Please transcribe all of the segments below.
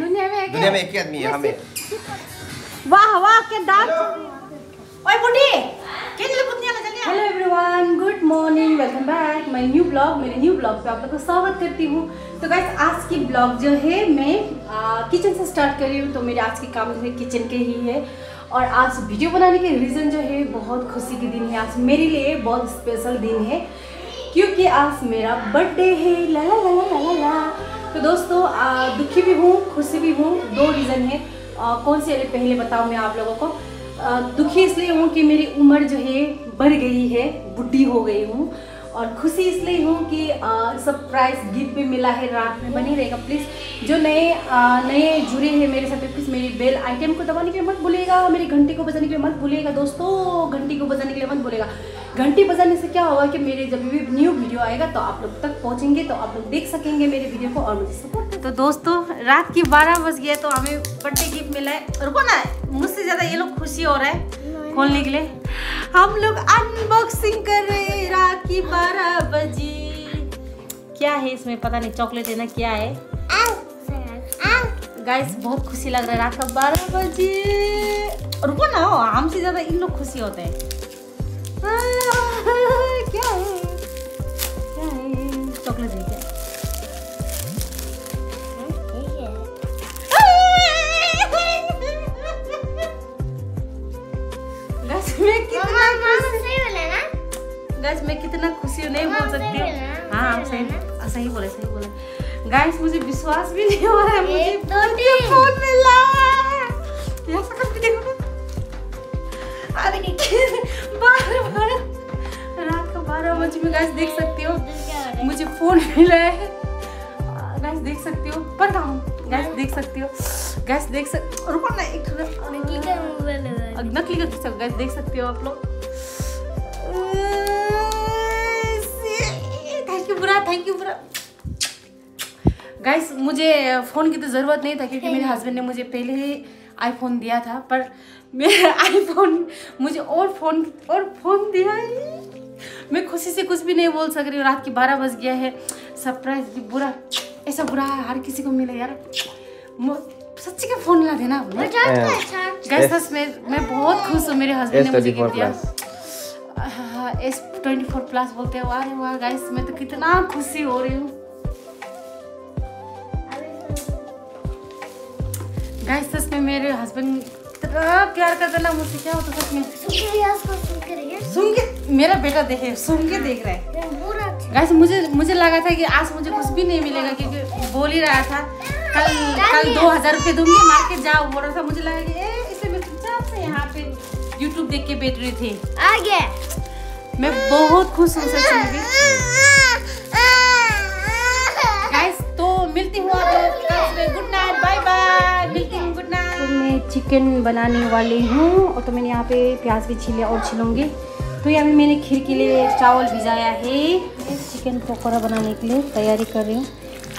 दुनिया में एक ही आदमी है हमें वाह वाह क्या डांस ओए बुढ़ी किन लोग कुत्तियाँ ले चलिए hello everyone good morning welcome back my new blog मेरे न्यू ब्लॉग पे आप लोग का स्वागत करती हूँ। तो गाइस आज की ब्लॉग जो है, मैं किचन से स्टार्ट कर रही हूँ तो मेरे आज के काम जो है किचन के ही है। और आज वीडियो बनाने के रीज़न जो है, बहुत खुशी के दिन है। आज मेरे लिए बहुत स्पेशल दिन है। क्योंकि आज मेरा बर्थडे है ला ला ला ला ला ला। तो दोस्तों आ, दुखी भी हूँ खुशी भी हूँ दो रीज़न है। आ, कौन से पहले बताऊँ मैं आप लोगों को? आ, दुखी इसलिए हूँ कि मेरी उम्र जो है बढ़ गई है बुढ़ी हो गई हूँ। और खुशी इसलिए हूँ कि सरप्राइज़ गिफ्ट भी मिला है, रात में बनी रहेगा। प्लीज़ जो नए नए जुड़े हैं मेरे साथ प्लीज़ मेरी बेल आइटम को दबाने के लिए मत भूलिएगा, मेरी घंटी को बजाने के लिए मत भूलिएगा, दोस्तों, घंटी को बजाने के लिए मत भूलिएगा। घंटी बजाने से क्या होगा कि मेरे जब भी न्यू वीडियो आएगा तो आप लोग तक पहुँचेंगे तो आप लोग देख सकेंगे मेरे वीडियो को और मुझे सपोर्ट तो दोस्तों, रात की बारह बज गया तो हमें बर्थडे गिफ्ट मिला है। रुको ना, मुझसे ज़्यादा ये लोग खुशी हो रहा है। खोलने के लिए हम लोग अनबॉक्सिंग कर रहे हैं रात की बारह बजे। क्या है इसमें? पता नहीं चॉकलेट है ना क्या है? गाइस बहुत खुशी लग रहा है रात का बारह बजे। रुको ना हो हमसे ज़्यादा इन लोग खुशी होते हैं। क्या है? क्या है? चॉकलेट है क्या? मैं कितना गैस मैं कितना खुशी हूँ नहीं बोल सकती हूँ हाँ। आप सही सही बोले सही बोले। गाइस मुझे विश्वास भी नहीं हो रहा है मुझे। फ़ोन मिला करके देखो अरे बारह बारह रात का बारह बजे में गाइस देख सकती हो मुझे फ़ोन मिला है। गैस देख सकती हो पर कहाँ गैस देख सकती हो। गैस देख सक रुको ना एक नकली का गैस देख सकते हो आप लोग। थैंक यू बुरा थैंक यू बुरा। गाइस मुझे फ़ोन की तो ज़रूरत नहीं था, क्योंकि मेरे हस्बैंड ने मुझे पहले ही आईफोन दिया था, पर मेरे आईफोन मुझे और फ़ोन और फ़ोन दिया ही। मैं खुशी से कुछ भी नहीं बोल सक रही हूँ। रात की बारह बज गया है। सरप्राइज़ बुरा। ऐसा बुरा हर किसी को मिले यार। सच्ची का फ़ोन ला देना। मैं बहुत खुश हूँ मेरे हस्बैंड ने मुझे गिफ्ट दिया एस ट्वेंटी फोर प्लस बोलते हो। अरे वाह गाइस मैं तो कितना खुशी हो रही हूँ। गाइस सच में मेरे हस्बैंड इतना प्यार करते ना मुझसे क्या होता सच में? सुन के मेरा बेटा देखे सुन के देख रहा है। गाइस मुझे मुझे लगा था कि आज मुझे कुछ भी नहीं मिलेगा क्योंकि बोल ही रहा था कल कल दो हज़ार रुपये दूँगी मार्केट जाओ बोल रहा था मुझे लगा कि ए इसे मैं चुपचाप से यहाँ पे यूट्यूब देख के बैठ रही थी। आगे। मैं बहुत खुश हूँ सच में। भी गाइस तो मिलती हूँ गुड नाइट बाय बाय मिलती हूँ गुड नाइट तो मैं चिकन बनाने वाली हूँ और तो मैंने यहाँ पे प्याज भी छीले और छिलूँगी। तो यहाँ पे मैंने खीर के लिए चावल भिजाया है। चिकन पकौड़ा बनाने के लिए तैयारी कर रही हूँ।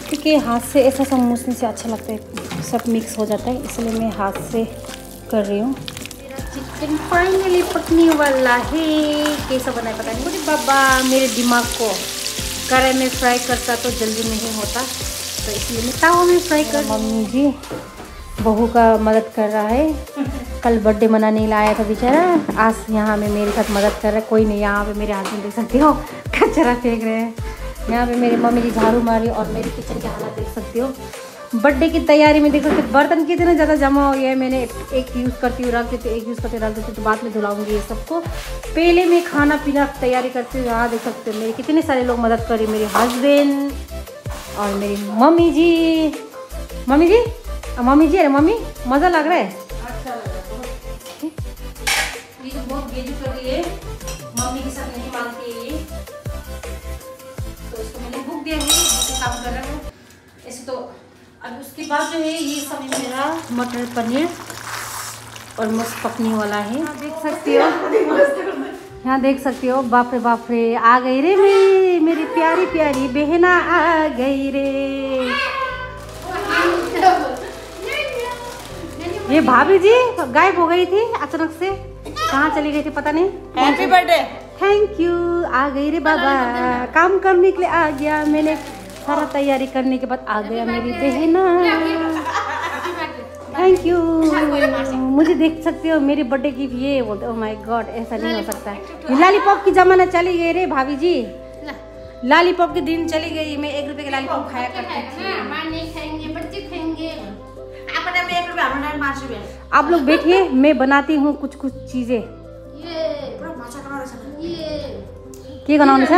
क्योंकि हाथ से ऐसा सब मूसने से अच्छा लगता है सब मिक्स हो जाता है इसलिए मैं हाथ से कर रही हूँ। चिकन फाइनली पकने वाला है। कैसा बनाए पता नहीं। मुझे बाबा मेरे दिमाग को कढ़ाई में फ्राई करता तो जल्दी नहीं होता। तो इसलिए मैं तावा में फ्राई कर मम्मी जी बहू का मदद कर रहा है। कल बर्थडे मनाने लाया था बेचारा। आज यहाँ में मेरे साथ मदद कर रहा है। कोई नहीं यहाँ पे मेरे हस्बैंड देख सकते हो। कचरा फेंक रहे हैं। यहाँ पे मेरी मम्मी जी झाड़ू मारी और मेरे किचन के हालात देख सकते हो। बर्थडे की तैयारी में देखो कि बर्तन कितने ज़्यादा जमा हो गया है। मैंने एक यूज़ करती हूँ रख देती हूँ एक यूज़ करती रख देती हूँ तो बाद में धुलाऊँगी ये सबको। पहले मैं खाना पीना तैयारी करती हूँ। यहाँ देख सकते हो मेरे कितने सारे लोग मदद कर रहे हैं। मेरे हस्बैंड और मेरी mummy ji. Mummy ji mummy ji अरे मम्मी मज़ा लग रहा है। ये तो बहुत गेजू कर रही है मम्मी के साथ नहीं मांगती है ये। तो इसको मैंने बुक दिया है काम कर रहा है। ऐसे तो अब उसके बाद जो है ये सब मेरा मटर पनीर और मस्त पकने वाला है। यहाँ देख सकती हो। यहाँ देख सकती हो बाप रे बाप रे आ गई रे मेरी मेरी प्यारी प्यारी बहना आ गई रे। ये भाभी जी गायब हो गई थी अचानक से। कहाँ चली गई थी पता नहीं। हैप्पी बर्थडे थैंक यू आ गई रे बाबा। काम करने के लिए आ गया मैंने। सारा तैयारी करने के बाद आ गया मेरी बहना। थैंक यू मुझे देख सकते हो मेरी बर्थडे गिफ्ट ये बोलते ओ माय गॉड ऐसा नहीं हो सकता। ये लॉलीपॉप की जमाना चली गई रे भाभी जी। लॉलीपॉप के दिन चली गई। मैं एक रुपए के लॉलीपॉप खाया करती थी। आप लोग बैठिए मैं बनाती हूँ कुछ कुछ चीज़ें। ये। के बनाउने छ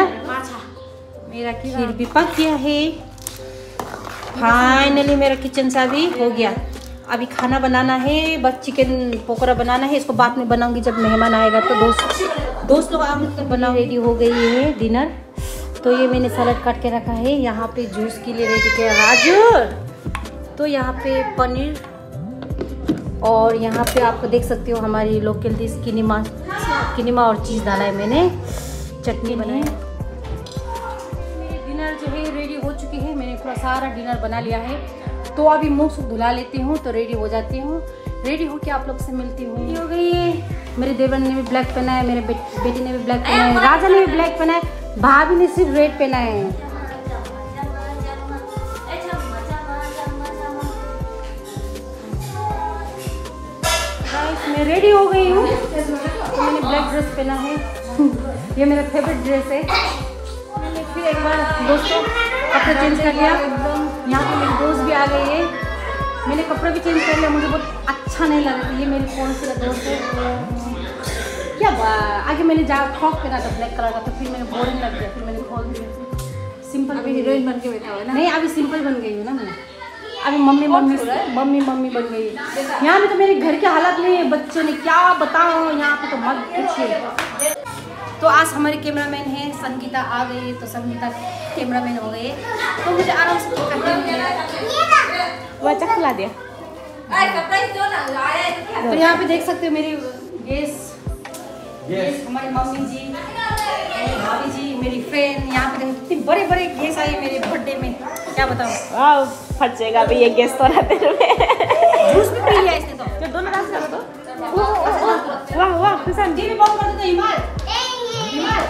मेरा खीर भी पक गया है। फाइनली मेरा किचन सा भी हो गया। अभी खाना बनाना है बस चिकन पकौड़ा बनाना है। इसको बाद में बनाऊँगी जब मेहमान आएगा तो दोस्त दोस्त लोग आगे तक बना रेडी हो गई है डिनर तो ये मैंने सलाद काट के रखा है। यहाँ पे जूस के लिए रेडी किया राजू! तो यहाँ पे पनीर और यहाँ पे आपको देख सकते हो हमारी लोकल डिश किनीमा किनीमा और चीज़ डाला है मैंने। चटनी बनाई मेरी डिनर जो है रेडी हो चुकी है। मैंने पूरा सारा डिनर बना लिया है। तो अभी मुँह से धुला लेती हूँ तो रेडी हो जाती हूँ। रेडी हो के आप लोग से मिलती हूँ। हो गई है मेरे देवर ने भी ब्लैक पहना है मेरे बेटी ने भी ब्लैक पहना है राजा ने भी ब्लैक पहना है भाभी ने सिर्फ़ रेड पहना है। मैं रेडी हो गई हूँ। तो मैंने ब्लैक ड्रेस पहना है। ये मेरा फेवरेट ड्रेस है। मैंने फिर एक बार दोस्तों कपड़े चेंज कर लिया। यहाँ पे मेरे दोस्त भी आ गए हैं। मैंने कपड़े भी चेंज कर लिया। मुझे बहुत अच्छा नहीं लग रहा था ये मेरी कौन सी दोस्त है। क्या आगे मैंने जा फ्रॉक पहना था ब्लैक कलर का तो फिर मैंने बोरिंग लग गया। फिर मैंने खोल दिया। सिंपल हीरोइन बन के बैठा हुआ है ना? नहीं अभी सिंपल बन गई हूँ ना मैं। अभी मम्मी मम्मी मम्मी मम्मी बन गई। यहाँ पे तो मेरे घर के हालत नहीं है बच्चों ने क्या बताओ यहाँ पे तो मत पूछिए। तो आज हमारे कैमरामैन है संगीता आ गई तो संगीता कैमरामैन हो गए तो मुझे आराम से तो वह चखला दिया। तो यहाँ पे देख सकते हो मेरी गेस गेस हमारी मम्मी जी मेरी भाभी जी मेरी फ्रेंड यहाँ पे देखो कितने बड़े बड़े गेस आए मेरे बर्थडे में। क्या बताऊँ? वाह फटेगा भी ये गेस्ट तो रहते हुए जूस भी पी लिया इसने तो। जो दोनों डांस करो तो। वाह वाह किसान जी भी बहुत कर देते हिमाल। हिमाल।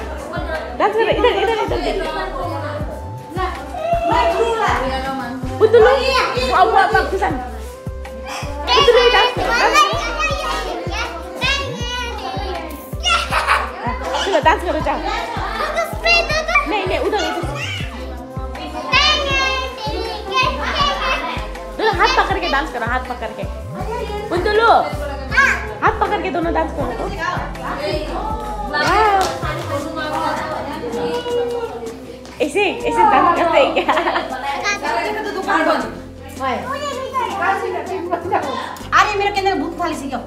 डांस करो इधर इधर इधर। उधर वाह वाह किसान डांस करो। चलो डांस करो जाओ नहीं नहीं उधर उधर हाथ पकड़ के डांस करो हाथ पकड़ के उधर लो हाथ पकड़ के दोनों डांस करो ऐसे ऐसे डांस करते हैं क्या अरे मेरे के अंदर भूत थाली सीखो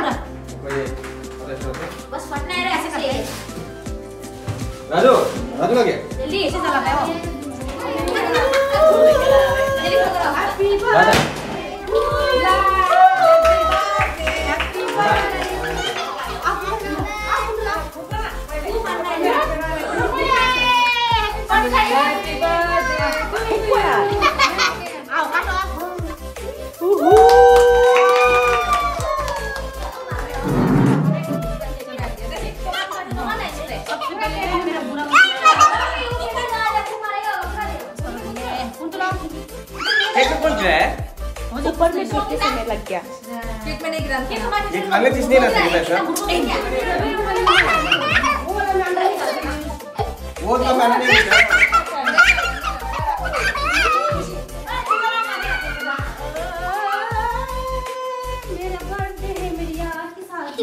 ना बस फटना है रे ऐसे करके राजू राजू का क्या जल्दी ऐसे चला है वो। जल्दी करो हैप्पी राजा आओ ऊपर में कैसे में लग गया। ये खाने चीज़ नहीं लगती वैसा वो तो मैंने नहीं देखा। मेरा बर्थडे है मेरी यार के साथ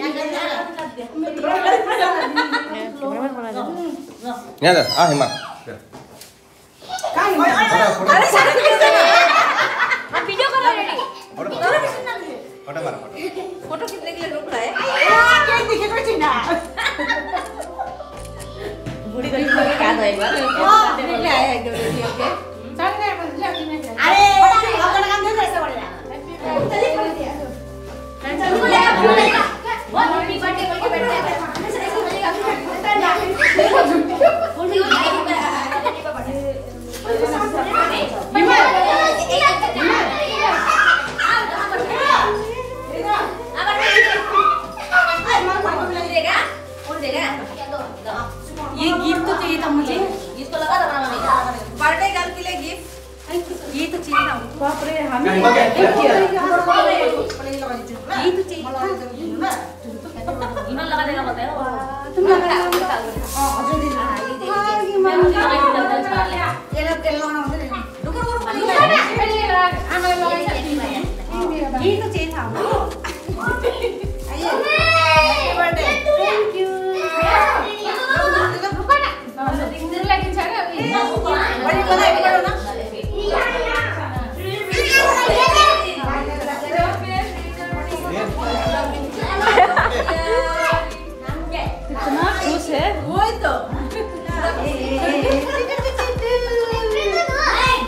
यहाँ जा आ हिमा वीडियो कर रहे हैं फ़ोटो फ़ोटो मारो फ़ोटो फ़ोटो खींचने के लिए रुक रहा है बूढ़ी गली में क्या होएगा निकले খেয়ে নাও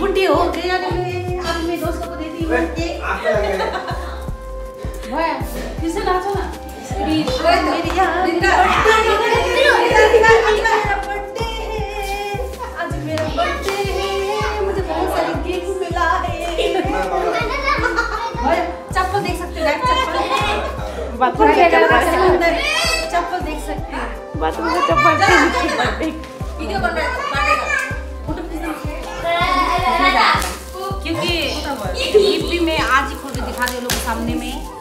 बुढ़ी हो गया अब मैं दोस्तों को देती हूँ Where? You said Achana. चप्पल देख सकते हो चप्पल चप्पल देख सकते हो बाथरूम का चप्पल वीडियो बन रहा है क्योंकि में आज ही खोल के दिखा दे लोग सामने में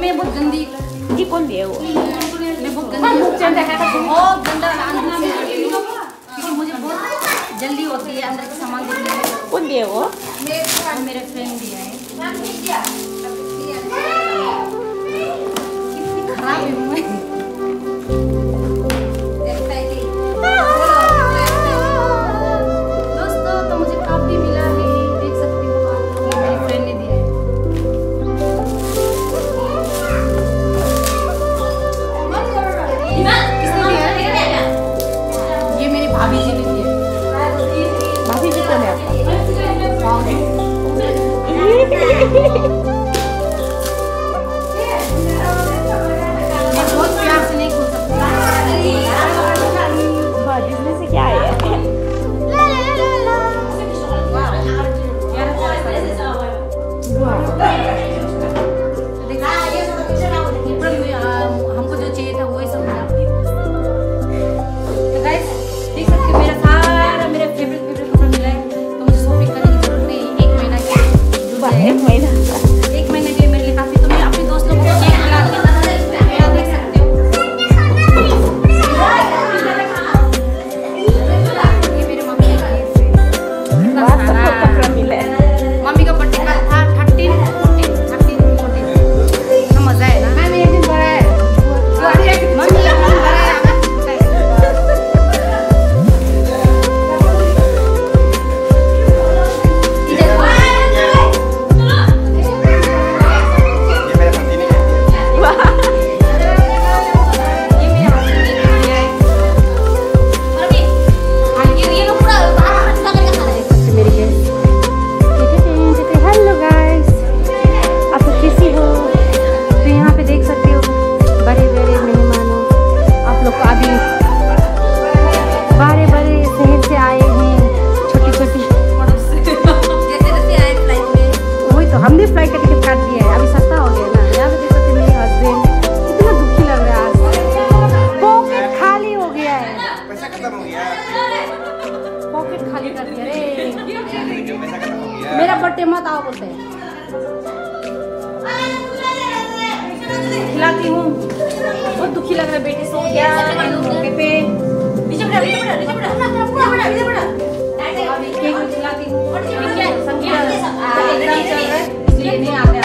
मैं बहुत गंदी ये कौन दिया वो मैं बहुत गंदी हाँ, बहुत गंदा क्योंकि मुझे बहुत जल्दी होती है अंदर के सामान देखने कौन दिया वो मेरे फ्रेंड दिया है। खराब है। Come on. दुखी लग रहा है बेटी सो गया मौके पे। नीचे बैठा नीचे बैठा नीचे बैठा नीचे बैठा केक खिलाती क्या संगीत एकदम चल रहा है। इसलिए नहीं आ आजकल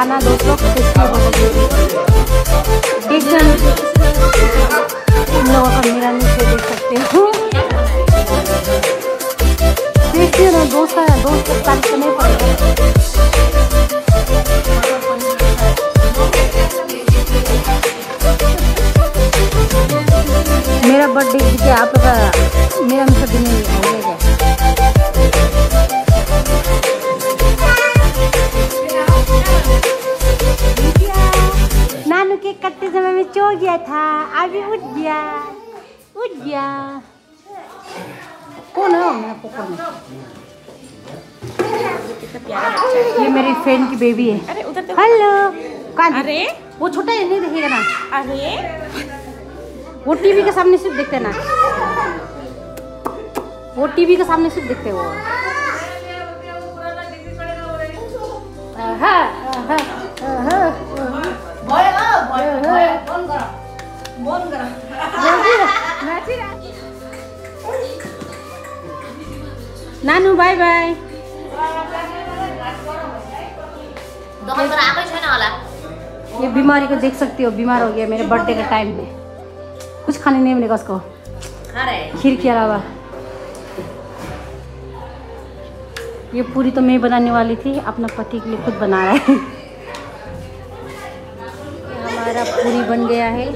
खाना दोस्तों टेस्टी हो मेरा नीचे देख सकते हो। ना दोस्त है पड़ेगा मेरा बर्थडे आप मेरा मतलब दिन नहीं सो गया था अभी उठ गया उठ गया कौन है वो मेरा पोखर में है ये मेरी फ्रेंड की बेबी है अरे उधर देखो हेलो कौन अरे वो छोटा है नहीं देखेगा ना अरे वो टीवी के सामने सिर्फ़ देखते ना वो टीवी के सामने सिर्फ़ देखते वो आहा, आहा। नानू बाय बाय ये बीमारी को देख सकती हो बीमार हो गया मेरे बर्थडे के टाइम पे। कुछ खाने नहीं मिलेगा उसको। अरे। खीर के अलावा। ये पूरी तो मैं बनाने वाली थी अपना पति के लिए खुद बना रहा है। बन गया है।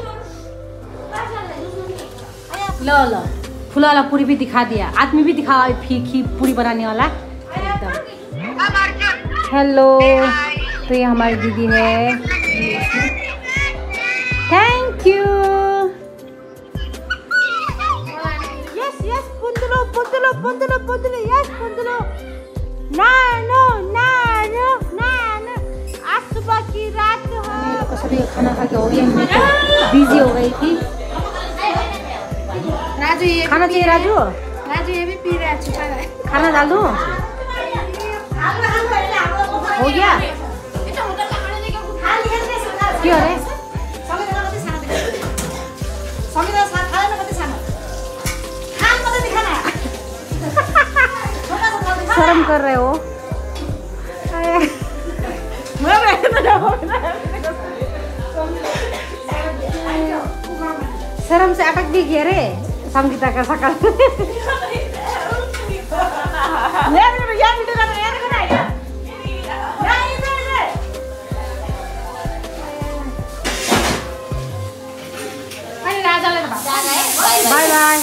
लो लो। फुला वाला पूरी भी दिखा दिया। आदमी भी दिखा फ़ी खी पूरी बनाने वाला। हेलो। तो ये हमारी दीदी है। थैंक यू यस यस पुंदलो पुंदलो पुंदलो पुंदलो यस पुंदलो नानो नानो नानो आज सुबह की रात हो। सभी खाना खा के हो गया बिजी हो गई थी। राजु ये खाना चाहिए राजू? राजु ये भी पी रहा है खाना डाल दूँ? हो गया? क्यों रे? शर्म कर रहे हो। भी गया रे संगीता का सकल बाय बाय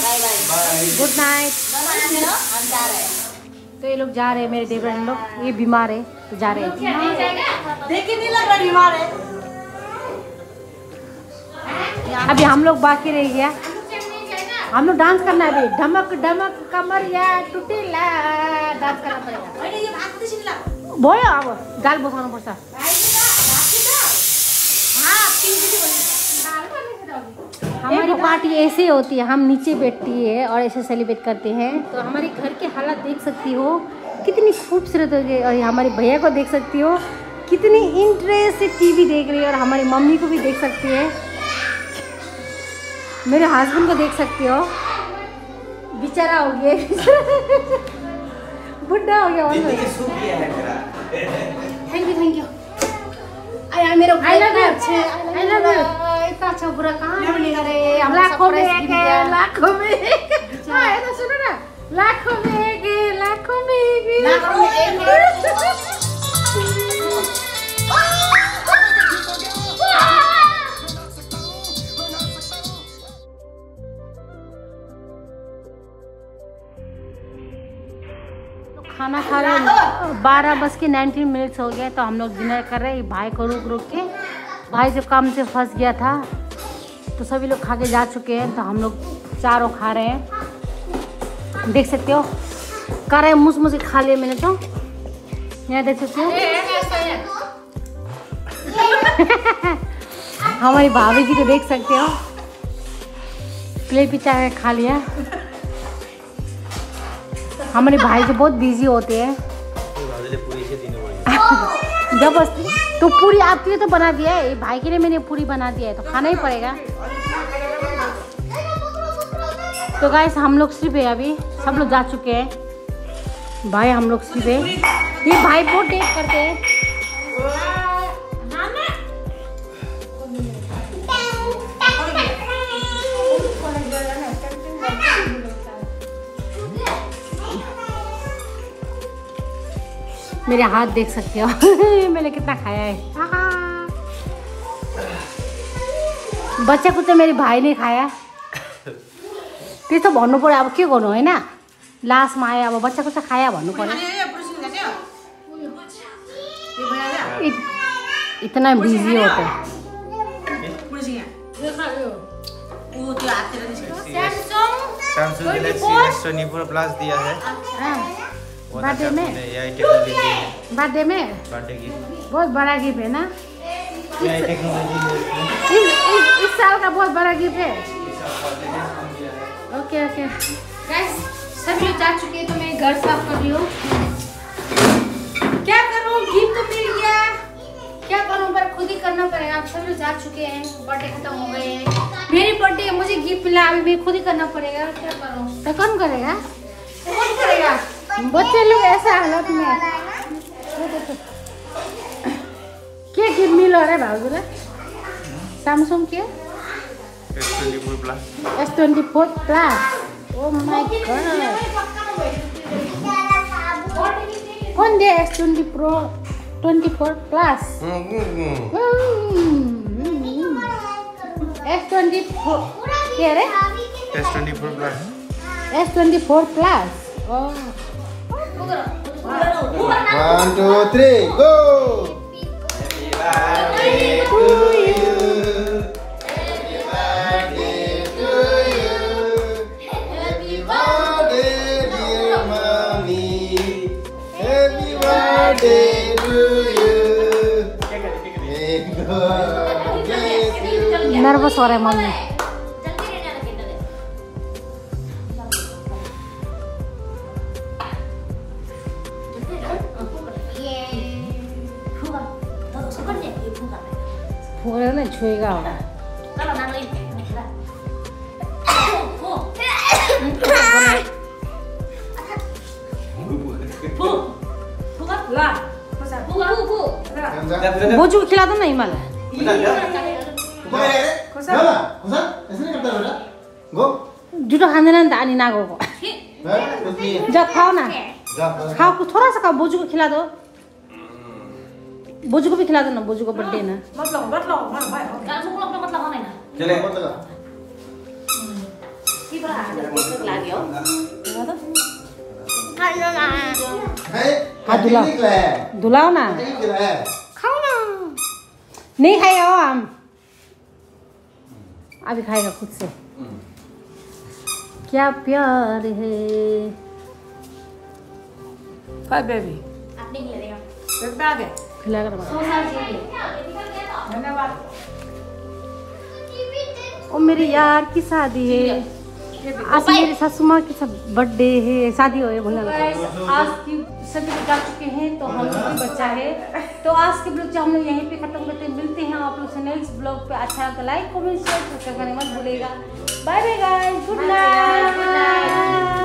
गुड नाइट तो ये लोग जा रहे हैं, मेरे देवरानी लोग। ये बीमार है तो जा रहे हैं। देखिए नहीं लग रहा बीमार है। अभी हम लोग बाकी रह गया। हम लोग डांस करना है अभी। ढमक ढमक कमरिया टुटीला। डांस करना पड़ेगा। अब। गाल बसाउनु पर्छ हमारी पार्टी ऐसे होती है हम नीचे बैठती है और ऐसे सेलिब्रेट करते हैं। तो हमारे घर की हालात देख सकती हो। कितनी खूबसूरत हो गई। और हमारे भैया को देख सकती हो। कितनी इंटरेस्ट से टीवी देख रही है और हमारी मम्मी को भी देख सकती है। मेरे हस्बैंड को देख सकती हो। बेचारा हो गया। बुढ़ा हो गया है थैंक यू थैंक यू आया मेरा I love you. अच्छे आई लव यू इतना अच्छा बुरा कहाँ मिलेगा रे? हम लाखों में एक है दिया। लाखों में हाँ ये तो सुनो ना। लाखों में एक लाखों में एक लाखों में एक रहे बारह बज के नाइनटीन मिनट्स हो गए तो हम लोग डिनर कर रहे हैं भाई को रुक रुक के। भाई जब काम से फंस गया था तो सभी लोग खा के जा चुके हैं तो हम लोग चारों खा रहे हैं। देख सकते हो कर रहे मुझ मुझे खा लिए मैंने तो। यहाँ देख सकते हो। हमारी भाभी जी को देख सकते हो। प्लेट पिचा के खा लिया। हमारे भाई जो बहुत बिज़ी होते हैं। ज़बरदस्ती। तो पूरी आपके लिए तो बना दिया है। भाई के लिए मैंने पूरी बना दिया है तो खाना ही पड़ेगा। तो गाइस हम लोग सिर्फ़ है अभी। सब लोग जा चुके हैं। भाई हम लोग सिर्फ़ है। ये भाई बहुत टेस्ट करते हैं। मेरे हाथ देख सकते हो। मैंने कितना खाया है। बच्चा कुछ तो मेरे भाई ने खाया। त्यस्तो भन्नु पऱ्यो अब के गर्नु होइन? लास्टमा आयो अब बच्चा कुछ खाया भन्नु पऱ्यो। इतना बिज़ी हो तो। Samsung Galaxy S twenty four plus दिया है। बहुत बर्थडे अच्छा में? टेक्नोलॉजी है बर्थडे में? बहुत बड़ा गिफ्ट है ना? इस, इस, इस साल का बहुत बड़ा गिफ्ट है? Okay okay. गाइस सभी लोग जा चुके हैं तो मैं घर साफ़ कर रही हूँ। क्या करूँ? गिफ्ट तो मिल गया। क्या करूँ? पर खुद ही करना पड़ेगा। अब सभी लोग जा चुके हैं। बर्थडे खत्म हो गए हैं। मेरी बर्थडे है मुझे गिफ्ट मिला अभी मैं खुद ही करना पड़ेगा। क्या करूँ? तो कौन करेगा तो कौन करेगा? बच्चे लोग ऐसा हालत में। के गिफ्ट मिलो अरे भाउजूलाई स्यामसङ के? S twenty four plus oh my god कौन दिया S twenty pro twenty four plus S twenty four के अरे? S twenty four plus S twenty four plus One, two, three, go! Happy birthday to you. Happy birthday to you. Happy birthday, dear mommy. Happy birthday to you. Nervous. फोर ना छुएगा होगा चलो ना ले निकला फु फु फुगा ला फुगा फु फु बोजू को खिला दो ना हिमाल Kau ya, Dek? Gala, Hasan, ऐसे नहीं करता बेटा. Go. जुटो खाँदैन नि त अनि नागोको हाँ, कुछ नहीं है. जा खाओ ना जा, जा. खाओ कुछ थोड़ा सा खाओ बोजू को खिला दो बोजू को भी खिला दो ना बोजू को बर्थडे ना Kalau semua lo mata mana na? चले Kau tengah. Iba ada besok lagi oh. Hai, हाँ, दुला. पिकनिक लाया है. धुलाओ ना पिकनिक खिलाया है. खाओ ना नहीं खाए हो हम अभी खाएगा खुद से क्या प्यार है Bye baby. Apa ni dia? Berbagai. खिला कर धन्यवाद। और मेरे यार की शादी है। आज मेरे सासू माँ की सब बर्थडे है। शादी हो है। आज की सभी निकाल चुके हैं तो हम लोग भी बच्चा है। तो आज के ब्लॉग जो हम लोग यहीं पे खत्म करते हैं। मिलते हैं आप लोग से नेक्स्ट ब्लॉग पे। अच्छा लगा लाइक कमेंट शेयर सब्सक्राइब करने मत भूलेगा bye bye guys good night